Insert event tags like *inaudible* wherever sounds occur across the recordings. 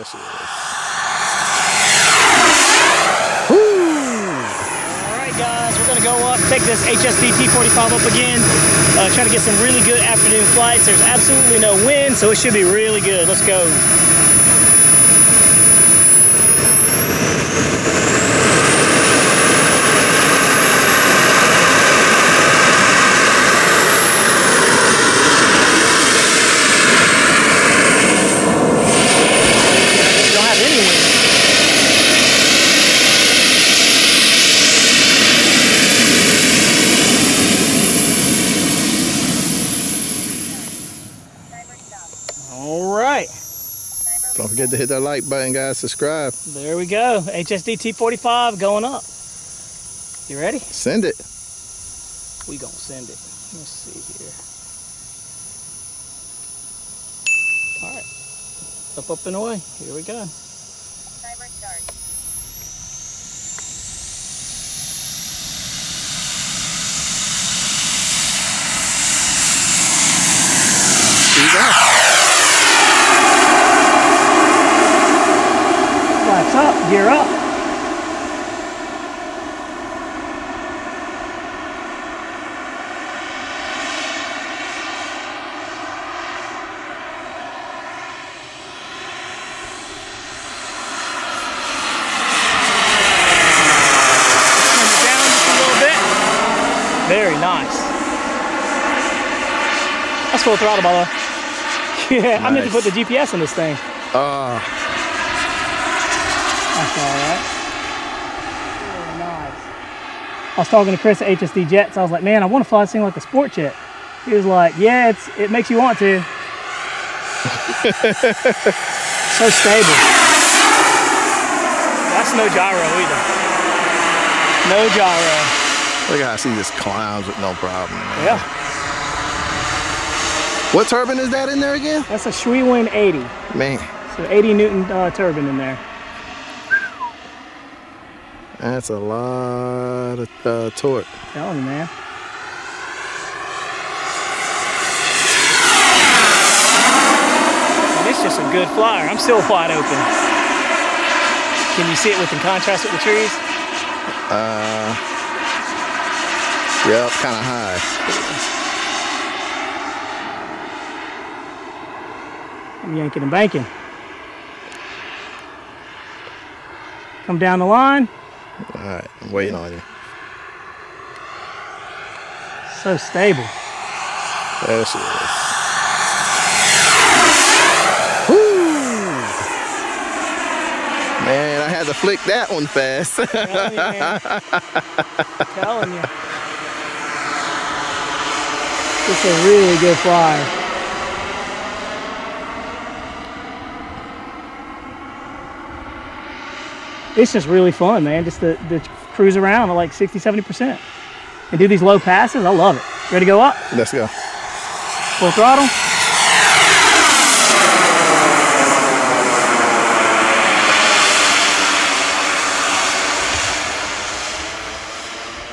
Alright guys, we're gonna go up, take this HSD T45 up again, uh, try to get some really good afternoon flights. There's absolutely no wind, so it should be really good. Let's go. Don't have any wind. All right, Don't forget to hit that like button, guys. Subscribe. there we go. HSD T45 going up. You ready? Send it. We gonna send it. Let's see here. All right, up, up and away. Here we go. Timer start. She's out. Flaps up, gear up. Turn it down just a little bit. Very nice. That's full throttle, by the way. Yeah, I meant to put the GPS on this thing. Ah, That's all right. Very nice. I was talking to Chris at HSD Jets. I was like, man, I want to fly this thing like a sport jet. He was like, yeah, it's it makes you want to. *laughs* so stable. That's no gyro either. No gyro. look how she just climbs with no problem. man. Yeah, What turbine is that in there again? that's a Swiwin 80. Man, So 80 Newton uh, turbine in there. That's a lot of uh, torque. Telling you, man. And it's just a good flyer. I'm still wide open. Can you see it with the contrast with the trees? Uh, yep, kind of high. I'm yanking and banking. Come down the line. All right, I'm waiting on you. So stable. There she is. Woo! Man, I had to flick that one fast. Telling you, man. Telling you. It's a really good flyer. It's just really fun, man. Just to, to cruise around at like 60, 70%. And do these low passes. I love it. Ready to go up? Let's go. Full throttle.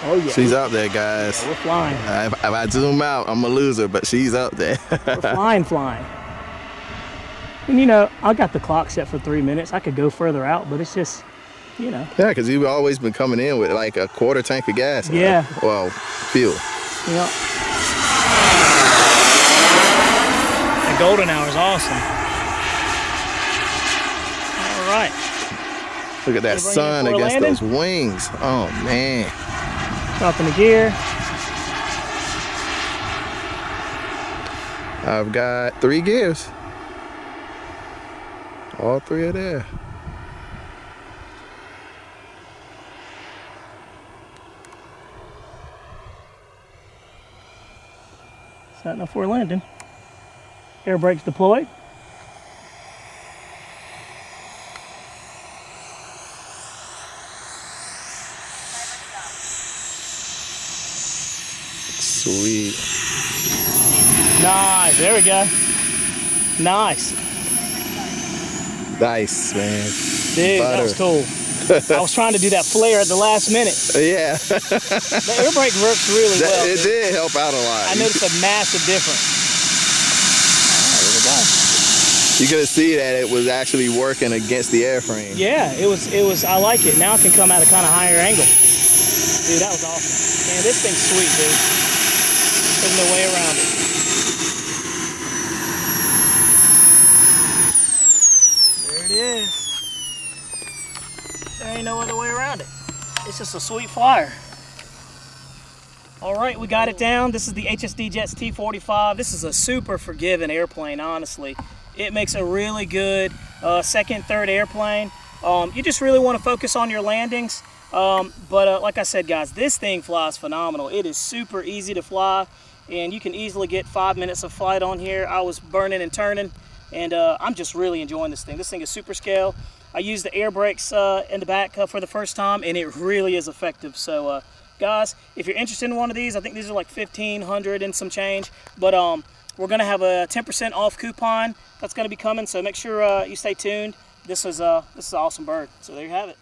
Oh yeah. She's up there, guys. We're flying. Uh, If, if I zoom out, I'm a loser, but she's up there. *laughs* We're flying, flying. And you know, I got the clock set for three minutes. I could go further out, but it's just, you know, yeah, because you've always been coming in with like a quarter tank of gas. uh, Yeah. well, fuel. you know. The golden hour is awesome. All right. Look at that Gonna bring you sun against landing? those wings. Oh man. Dropping the gear. I've got three gears. All three are there. Setting up for landing. Air brakes deployed. Sweet. Nice. There we go. Nice. Nice, man. Dude, that was cool. I was trying to do that flare at the last minute. Yeah, The air brake works really That- well. it dude. did help out a lot. I noticed a massive difference. All right, go. You could see that it was actually working against the airframe. Yeah, it was. It was. I like it. Now it can come at a kind of higher angle. Dude, that was awesome. Man, this thing's sweet, dude. There's no way around it. There it is. There ain't no other way around it. It's just a sweet flyer. All right, we got it down. This is the HSD Jets T45. This is a super forgiving airplane, honestly. It makes a really good uh, second, third airplane. Um, you just really want to focus on your landings. Um, but uh, like I said, guys, this thing flies phenomenal. It is super easy to fly, and you can easily get five minutes of flight on here. I was burning and turning, and uh, I'm just really enjoying this thing. This thing is super scale. I used the air brakes uh, in the back uh, for the first time, and it really is effective. So, uh, guys, if you're interested in one of these, I think these are like 1500 and some change. But um, we're gonna have a 10% off coupon that's gonna be coming. So make sure uh, you stay tuned. This is uh, this is an awesome bird. So there you have it.